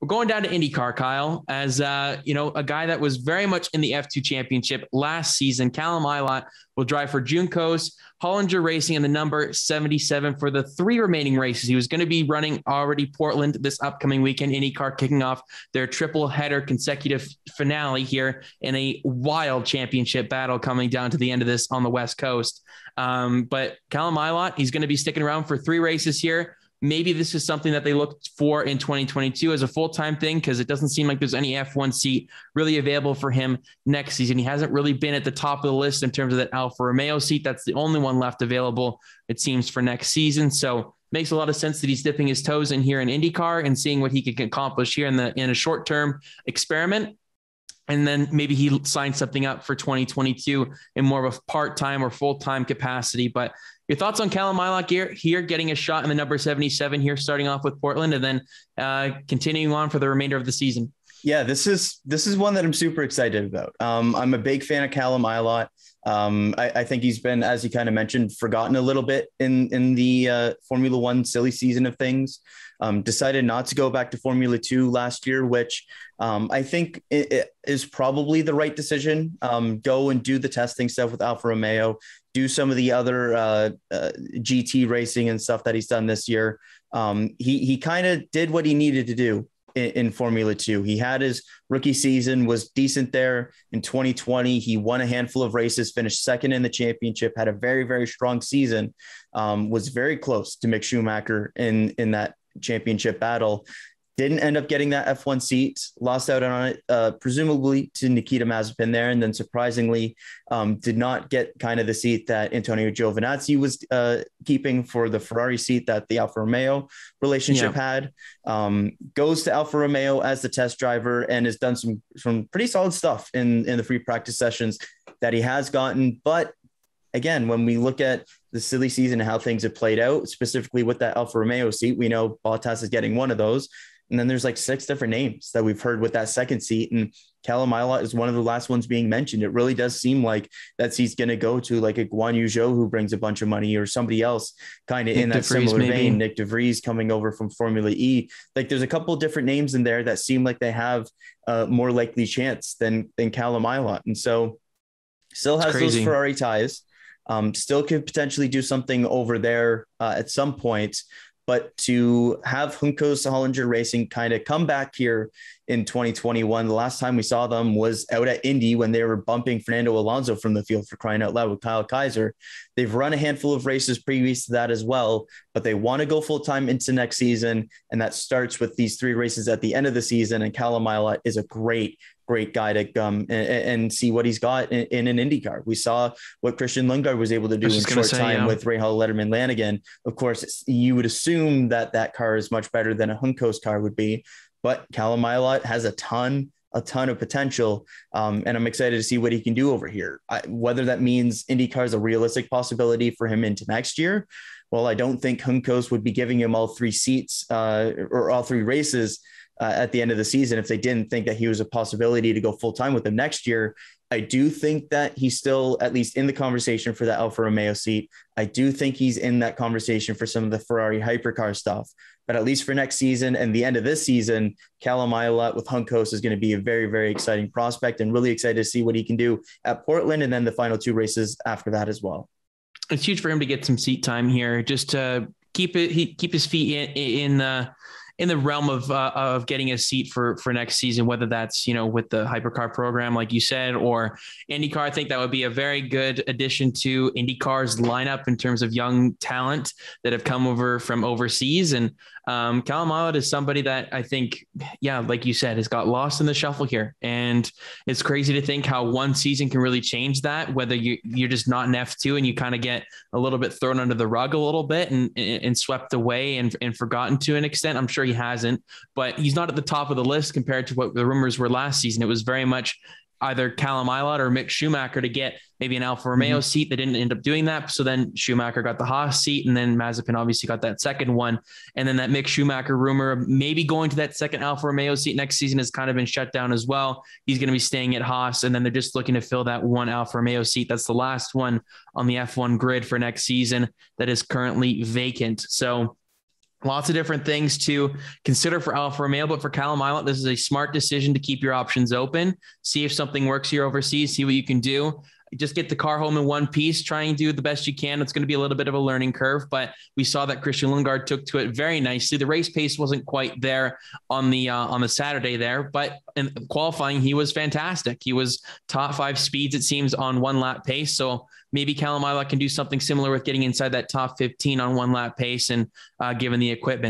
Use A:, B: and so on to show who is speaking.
A: we're going down to IndyCar, Kyle, as uh, you know, a guy that was very much in the F2 championship last season. Callum Ilott will drive for Juncos, Hollinger Racing in the number 77 for the three remaining races. He was going to be running already Portland this upcoming weekend. IndyCar kicking off their triple header consecutive finale here in a wild championship battle coming down to the end of this on the West Coast. Um, but Callum Ilott, he's going to be sticking around for three races here maybe this is something that they looked for in 2022 as a full time thing because it doesn't seem like there's any F1 seat really available for him next season. He hasn't really been at the top of the list in terms of that Alfa Romeo seat. That's the only one left available, it seems, for next season. So makes a lot of sense that he's dipping his toes in here in IndyCar and seeing what he can accomplish here in the in a short term experiment and then maybe he signs something up for 2022 in more of a part-time or full-time capacity. But your thoughts on Callum Ilott here, here getting a shot in the number 77 here, starting off with Portland and then uh, continuing on for the remainder of the season.
B: Yeah, this is this is one that I'm super excited about. Um, I'm a big fan of Callum Ilott. Um, I, I, think he's been, as you kind of mentioned, forgotten a little bit in in the uh, Formula One silly season of things. Um, decided not to go back to Formula Two last year, which um, I think it, it is probably the right decision. Um, go and do the testing stuff with Alfa Romeo. Do some of the other uh, uh, GT racing and stuff that he's done this year. Um, he he kind of did what he needed to do in, in, Formula Two. He had his rookie season, was decent there in 2020. He won a handful of races, finished second in the championship, had a very, very strong season, um, was very close to Mick Schumacher in, in that championship battle. Didn't end up getting that F1 seat, lost out on it, uh, presumably to Nikita Mazepin there. And then surprisingly, um, did not get kind of the seat that Antonio Giovinazzi was uh, keeping for the Ferrari seat that the Alfa Romeo relationship yeah. had. Um, goes to Alfa Romeo as the test driver and has done some, some pretty solid stuff in, in the free practice sessions that he has gotten. But again, when we look at the silly season and how things have played out, specifically with that Alfa Romeo seat, we know Bottas is getting one of those. And then there's like six different names that we've heard with that second seat. And Callum Ilott is one of the last ones being mentioned. It really does seem like that seat's going to go to like a Guan Yu Zhou who brings a bunch of money or somebody else kind of in that similar maybe. vein. Nyck de Vries coming over from Formula E. Like there's a couple of different names in there that seem like they have a more likely chance than, than Callum Ilott. And so still has those Ferrari ties um, still could potentially do something over there uh, at some point. But to have Juncos Hollinger Racing kind of come back here in 2021, the last time we saw them was out at Indy when they were bumping Fernando Alonso from the field for crying out loud with Kyle Kaiser. They've run a handful of races previous to that as well, but they want to go full time into next season. And that starts with these three races at the end of the season. And Callum Ilott is a great great guy to come and, and, see what he's got in, in, an IndyCar. We saw what Christian Lundgaard was able to do in a short say, time yeah. with Rahal Letterman Lanigan. Of course, you would assume that that car is much better than a Juncos car would be, but Callum Ilott has a ton a ton of potential. Um, and I'm excited to see what he can do over here. I, whether that means IndyCar is a realistic possibility for him into next year. Well, I don't think Juncos would be giving him all three seats uh, or all three races uh, at the end of the season if they didn't think that he was a possibility to go full time with them next year. I do think that he's still at least in the conversation for the Alfa Romeo seat. I do think he's in that conversation for some of the Ferrari hypercar stuff. But at least for next season and the end of this season, Callum Ilott with Juncos is going to be a very, very exciting prospect and really excited to see what he can do at Portland and then the final two races after that as well.
A: It's huge for him to get some seat time here, just to keep it, he keep his feet in, in uh, in the realm of uh, of getting a seat for for next season, whether that's you know with the hypercar program, like you said, or IndyCar. I think that would be a very good addition to IndyCar's lineup in terms of young talent that have come over from overseas. And um, Callum Ilott is somebody that I think, yeah, like you said, has got lost in the shuffle here, and it's crazy to think how one season can really change that. Whether you you're just not an F two and you kind of get a little bit thrown under the rug a little bit and and swept away and and forgotten to an extent. I'm sure he hasn't, but he's not at the top of the list compared to what the rumors were last season. It was very much either Callum Ilott or Mick Schumacher to get maybe an Alfa Romeo mm-hmm. seat. They didn't end up doing that. So then Schumacher got the Haas seat, and then Mazepin obviously got that second one. And then that Mick Schumacher rumor of maybe going to that second Alfa Romeo seat next season has kind of been shut down as well. He's going to be staying at Haas, and then they're just looking to fill that one Alfa Romeo seat. That's the last one on the F1 grid for next season that is currently vacant. So lots of different things to consider for Alfa Romeo, but for Callum Ilott, this is a smart decision to keep your options open, see if something works here overseas, see what you can do just get the car home in one piece, try and do the best you can. It's going to be a little bit of a learning curve, but we saw that Christian Lundgaard took to it very nicely. The race pace wasn't quite there on the uh, on the Saturday there, but in qualifying he was fantastic. He was top five speeds it seems on one lap pace. So maybe Callum Ilott can do something similar with getting inside that top 15 on one lap pace and uh, given the equipment.